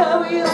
carry on.